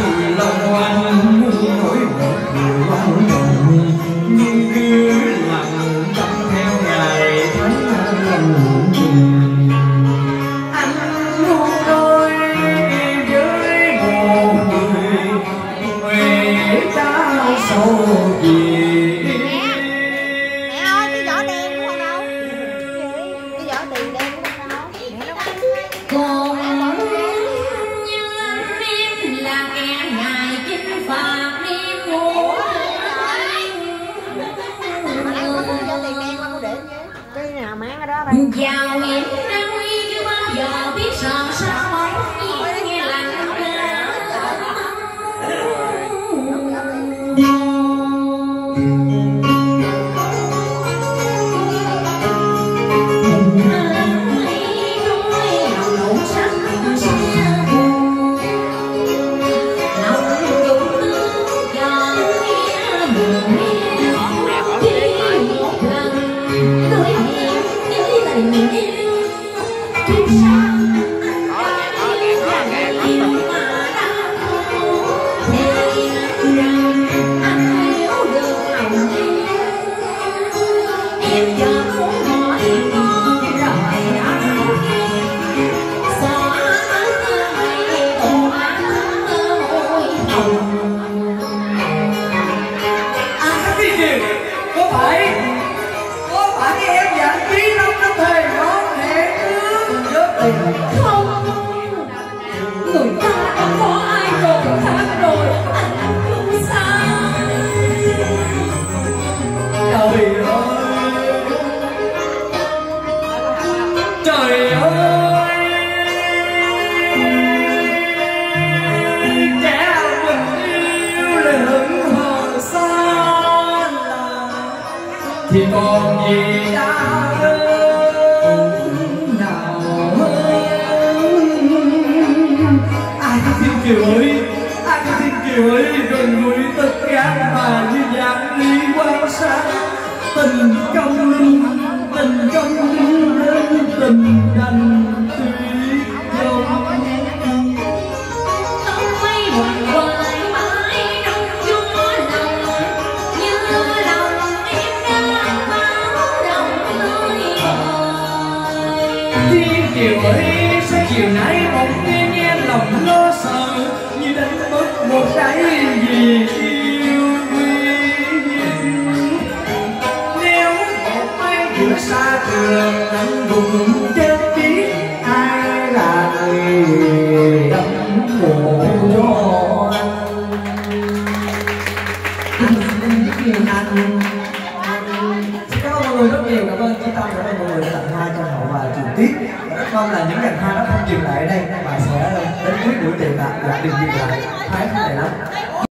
đã lòng hoan Giàu hiểm năng nguy chưa bao giờ biết sợ sao bóng nhiên nghe lạnh 爱上。Thì còn gì đã nào ai có thiên kiều ơi ai có thiên kiều ơi gần gũi tất cả mà như dạng lý quan sát tình công kiều ơi sao chiều nay bỗng nhiên nghe lòng lo sợ. Như đánh mất một cái gì yêu nếu một mai vừa xa trường anh vùng chết biết ai là người đắm mộ cho anh rất nhiều anh Xin cảm ơn mọi người rất nhiều, cảm ơn Chí Tâm, cảm ơn mọi người đã tặng hoa cho hậu và truyền tiếp mong là những ngành hoa nó không dừng lại ở đây mà sẽ đến cuối buổi tiệc là, là đừng dừng lại, thái này lắm